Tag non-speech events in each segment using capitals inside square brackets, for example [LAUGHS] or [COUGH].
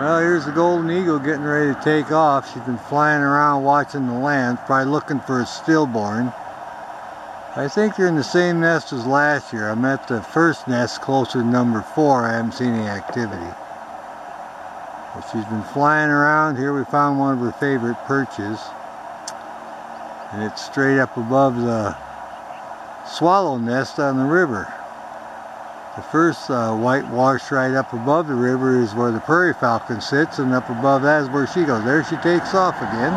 Well, here's the golden eagle getting ready to take off. She's been flying around watching the land, probably looking for a stillborn. I think they're in the same nest as last year. I'm at the first nest closer to number four. I haven't seen any activity. But she's been flying around. Here we found one of her favorite perches. And it's straight up above the swallow nest on the river. The first uh, right up above the river is where the prairie falcon sits, and up above that is where she goes. There she takes off again.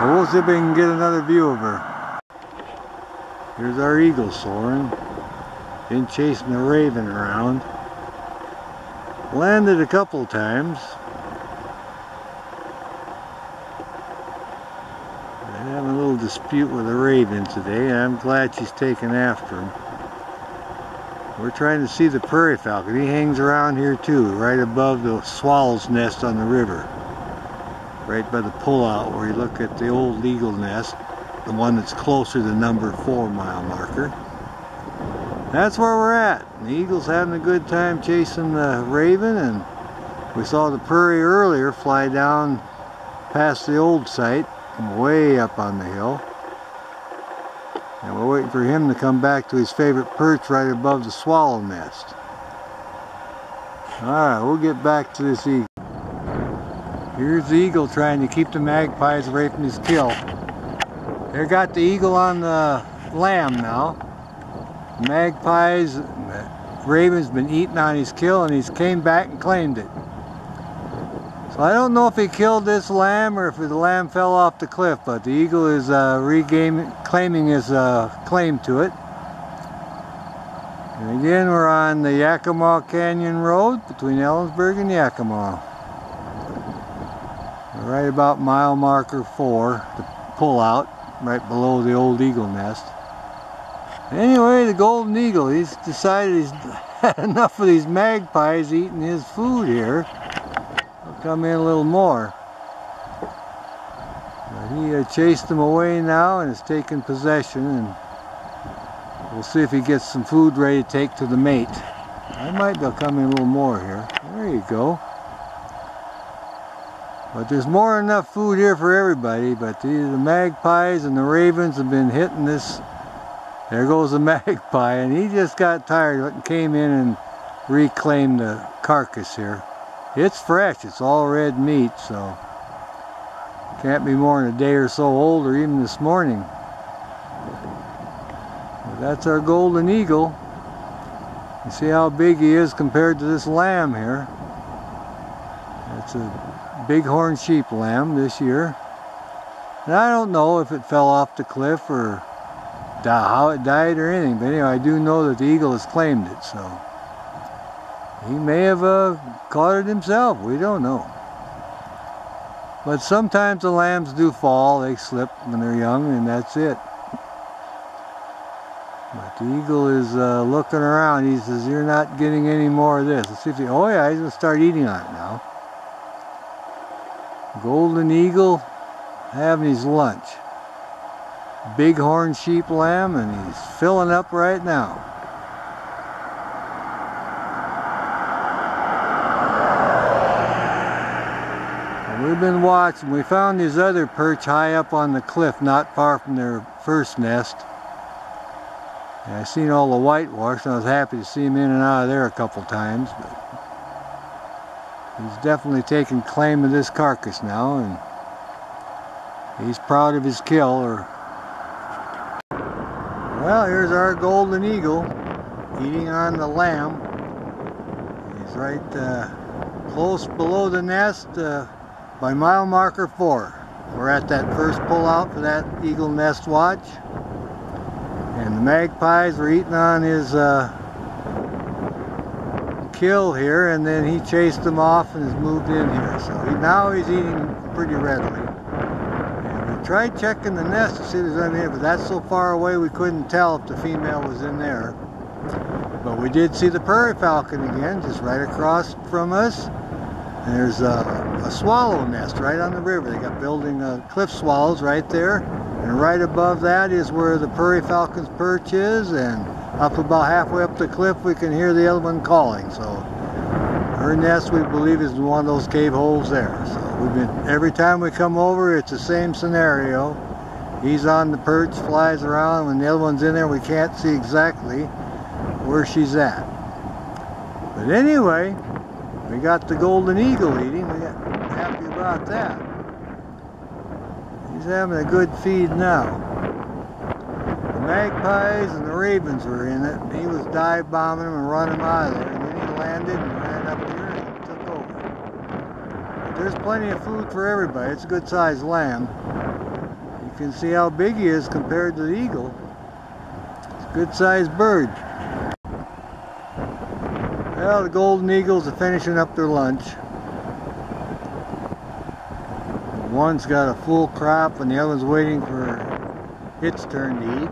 But we'll see if we can get another view of her. Here's our eagle soaring. Been chasing a raven around. Landed a couple times. They're having a little dispute with a raven today. I'm glad she's taken after him. We're trying to see the prairie falcon. He hangs around here too, right above the swallow's nest on the river. Right by the pullout where you look at the old eagle nest, the one that's closer to the number four mile marker. That's where we're at. The eagle's having a good time chasing the raven and we saw the prairie earlier fly down past the old site, way up on the hill. And we're waiting for him to come back to his favorite perch right above the swallow nest. Alright, we'll get back to this eagle. Here's the eagle trying to keep the magpies away from his kill. They got the eagle on the lamb now. magpies, raven's been eating on his kill and he's came back and claimed it. So I don't know if he killed this lamb or if the lamb fell off the cliff, but the eagle is uh, regaining, claiming his uh, claim to it. And again, we're on the Yakima Canyon Road between Ellensburg and Yakima. Right about mile marker four, the pull out, right below the old eagle nest. Anyway, the golden eagle, he's decided he's [LAUGHS] had enough of these magpies eating his food here come in a little more. he uh, chased them away now and has taken possession and we'll see if he gets some food ready to take to the mate. I might be come in a little more here. There you go. But there's more than enough food here for everybody, but the, the magpies and the ravens have been hitting this. There goes the [LAUGHS] magpie, and he just got tired and came in and reclaimed the carcass here. It's fresh, it's all red meat, so can't be more than a day or so old or even this morning. But that's our golden eagle. You see how big he is compared to this lamb here. It's a bighorn sheep lamb this year. And I don't know if it fell off the cliff or how it died or anything, but anyway, I do know that the eagle has claimed it, so. He may have uh, caught it himself. We don't know. But sometimes the lambs do fall. They slip when they're young, and that's it. But the eagle is uh, looking around. He says, you're not getting any more of this. Let's see if he, oh yeah, he's going to start eating on it now. Golden eagle having his lunch. Bighorn sheep lamb, and he's filling up right now. We've been watching. We found these other perch high up on the cliff, not far from their first nest. And I seen all the whitewash, and I was happy to see him in and out of there a couple times. But he's definitely taking claim of this carcass now, and he's proud of his kill. Or well, here's our golden eagle eating on the lamb. He's right uh, close below the nest. Uh, by mile marker four. We're at that first pullout for that eagle nest watch. And the magpies were eating on his uh, kill here and then he chased them off and has moved in here. So he, now he's eating pretty readily. And we tried checking the nest to see if there's anything but that's so far away we couldn't tell if the female was in there. But we did see the prairie falcon again, just right across from us. And there's a, a, swallow nest right on the river. They got building uh, cliff swallows right there. And right above that is where the prairie falcon's perch is. And up about halfway up the cliff, we can hear the other one calling. So Her nest, we believe, is in one of those cave holes there. So we've been every time we come over, it's the same scenario. He's on the perch, flies around. When the other one's in there, we can't see exactly where she's at. But anyway, we got the golden eagle eating. We got happy about that. He's having a good feed now. The magpies and the ravens were in it. He was dive bombing them and running them out of there. And then he landed and ran up here and took over. But there's plenty of food for everybody. It's a good sized lamb. You can see how big he is compared to the eagle. It's a good sized bird. Well, the golden eagles are finishing up their lunch. One's got a full crop and the other one's waiting for its turn to eat.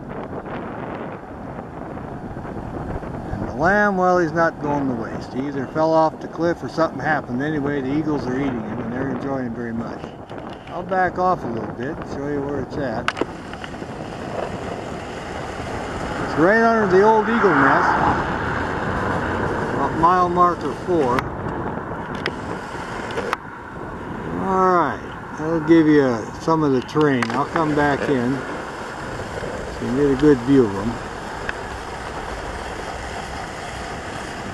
And the lamb, well, he's not going to waste. He either fell off the cliff or something happened. Anyway, the eagles are eating him and they're enjoying him very much. I'll back off a little bit, show you where it's at. It's right under the old eagle nest mile marker 4. Alright, that'll give you some of the terrain. I'll come back in so you get a good view of them.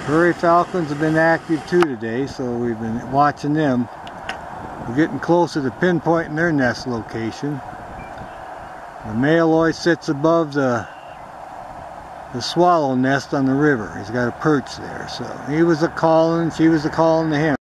Prairie falcons have been active too today, so we've been watching them. We're getting closer to pinpointing their nest location. The male always sits above the the swallow nest on the river. He's got a perch there. So he was a calling, she was a calling to him.